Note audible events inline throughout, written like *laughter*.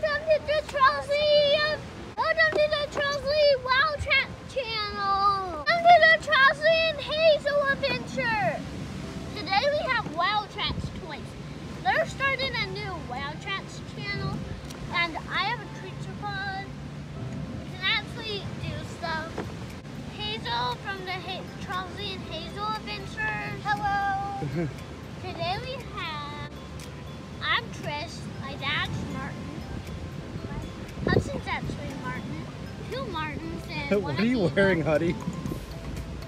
Welcome to the Trolley. Welcome to the Trolley Wild Kratt channel. Welcome to the Trolley and Hazel adventure. Today we have Wild Kratts toys. They're starting a new Wild Kratts channel, and I have a creature pod. You can actually do stuff. Hazel from the ha Trolley and Hazel Adventures. Hello. Today we *laughs* what are you wearing, Huddy?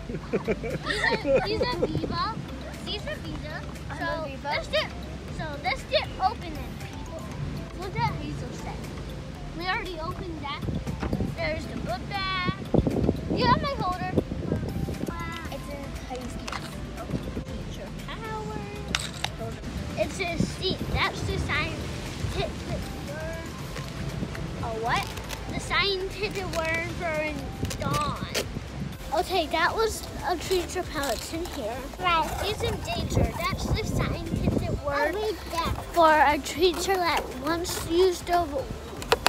He's a, he's a Viva. These are Viva. I'm So Viva. let's get so let's get opening people. Look at Hazel said. We already opened that. There's the book bag. You have my holder. It's a Heidi's case. Teacher power. It says seat. That's the scientific word. A what? The scientific word for dawn. Okay, that was a creature pellets in here. Right. He's in danger. That's the scientific word oh. for a creature that once used to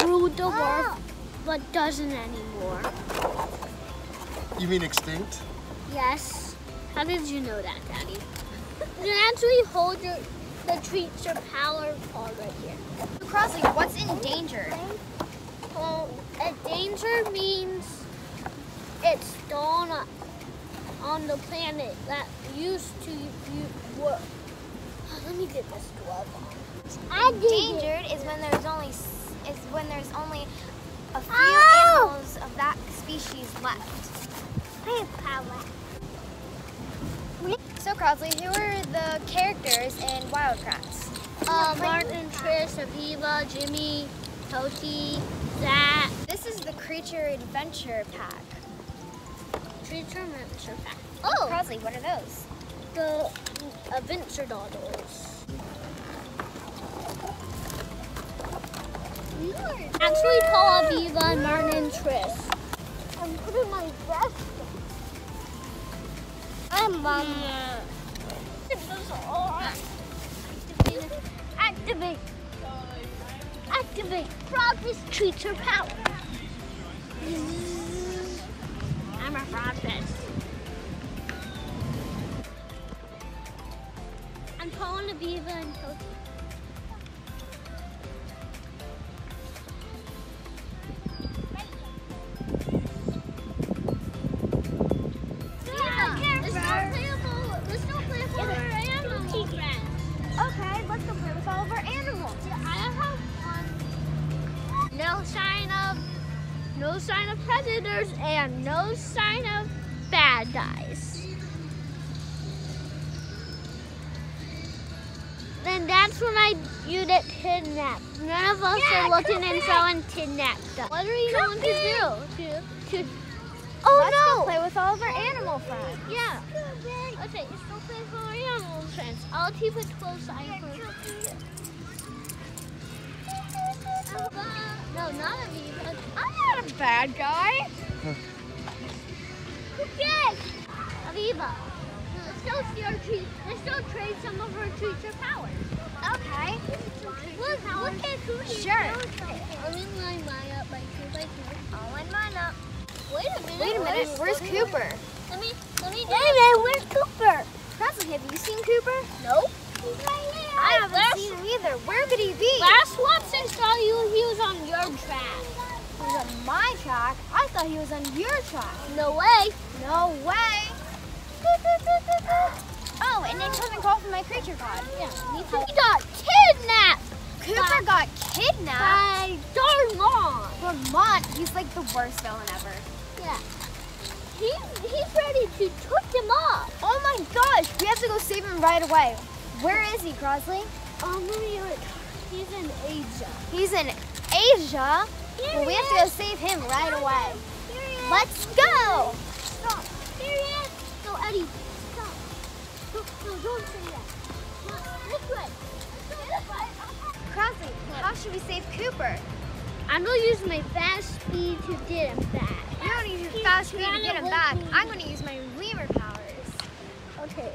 rule the oh. world but doesn't anymore. You mean extinct? Yes. How did you know that, Daddy? *laughs* You can actually hold your the creature power card right here. Crosley, what's in danger? Well, a danger means it's dawn on- the planet that used to work. Let me get this glove on. I did it. Endangered is when there's only is when there's only a few Ow! animals of that species left. I have power. So Crosley, who are the characters in Wild Kratts? Uh, Martin, Chris, Aviva, Jimmy, Koki, Zach, This is the Creature Adventure Pack. Creature Adventure Pack. Oh, Crosley, what are those? the Adventure Goggles. Mm-hmm. Actually, call Aviva and Martin and Chris. I'm putting my vest I'm um, mm. mom. Activate. Activate. Progress creature power. I'm a progress. I'm calling Aviva and Koki. Sign of predators, and no sign of bad guys. Then that's when I you get kidnapped. None of us Yeah, are looking and someone kidnapped us. What are you Come going to do? To, to, Oh let's no! go play with all of our animal friends. Yeah. Okay, let's go play for our animal friends. I'll keep a close eye for No, not Aviva. I'm not a bad guy. Yes! Aviva. Let's go see our tree. Let's go trade some of our creature powers. Okay. Look, look at who is Sure. I'm in line mine up by two by two. I'll line mine up. Wait a minute. Wait a minute, where's Cooper? Let me, let me. Wait a minute, where's Cooper? Crosley, have you seen Cooper? Nope. He's right. I haven't last, seen him either. Where could he be? Last Watson saw you, he was on your track. He was on my track. I thought he was on your track. No way. No way. *laughs* Oh, and then come and call for my creature pod. Yeah, he got kidnapped Cooper got kidnapped. by Darmon. Vermont, he's like the worst villain ever. Yeah. He, he's ready to took him off. Oh my gosh, we have to go save him right away. Where is he, Crosley? Um, look. He's in Asia. He's in Asia. Here Well, we have to go save him right away. Here he is. Let's go. Stop. Here he is. No, Eddie. Stop. No, no, don't say that. No, this way. This way. Crosley, how should we save Cooper? I'm gonna use my fast speed to get him back. You're going to use He's fast speed to get him back. I'm going to use my lemur powers. Okay.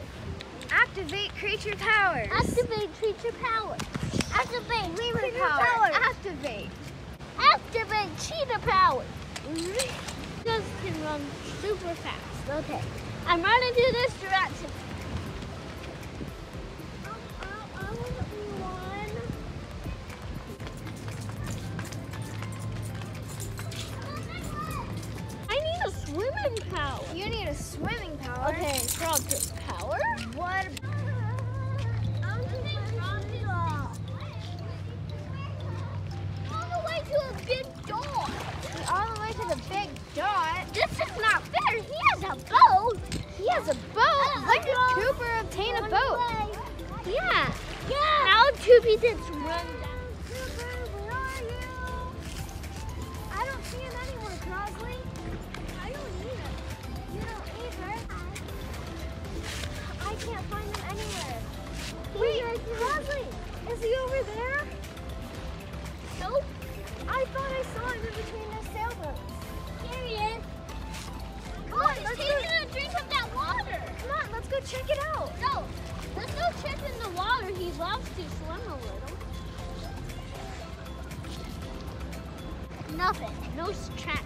Activate creature powers. Activate creature power. Activate lemur creature powers. power. Activate. Just mm-hmm. can run super fast. Okay. I'm running to this direction. I need a swimming power. You need a swimming power. Okay, Frog's power. What? Yeah. Now run down. Where are you? I don't see him anywhere, Crosley. I don't either. You don't either. I can't find him anywhere. Wait, Crosley, is he over there? Nope. I thought I saw him in between the sailboats. Here. Come on, let's drink that water. Come on, let's go check it out. No. Let's go check in the water. He loves Nothing. No track.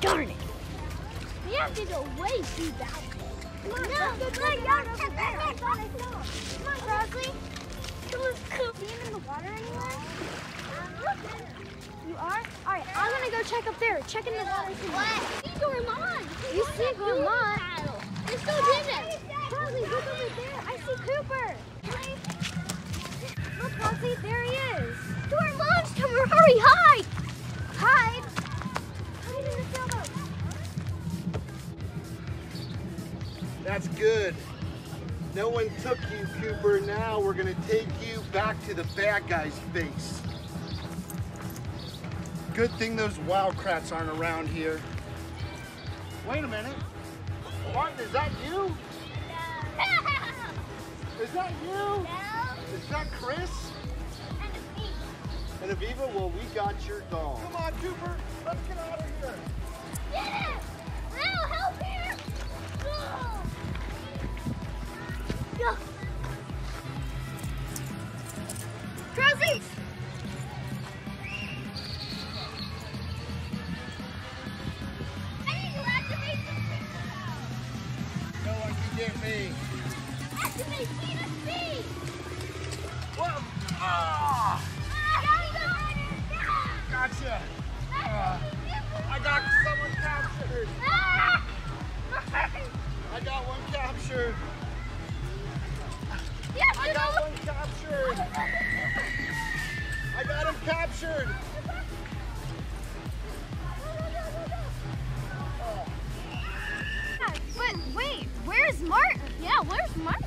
Darn it. We have to go way too down. Come on, No, no, check it over there. I thought I saw. Come on, Crosley. See him in the water anywhere? You are? All right, I'm gonna go check up there. Check in the water. What? See Dormon. You see Dormon? Let's go get him. Crosley, look over there. I see Cooper. Look, Crosley, there he is. Dormon's coming. Hurry, hide. Hide. Hide in the sailboat. That's good. No one took you, Cooper. Now we're gonna take you back to the bad guy's face. Good thing those Wild Kratts aren't around here. Wait a minute. Martin, is that you? *laughs* Is that you? Is that Chris? And Aviva, well, we got your dog. Come on, Cooper. Let's get out of here. Get captured. But wait, where's Martin? Yeah, where's Martin?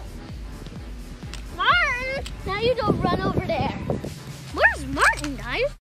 Martin! Now you go run over there. Where's Martin, guys?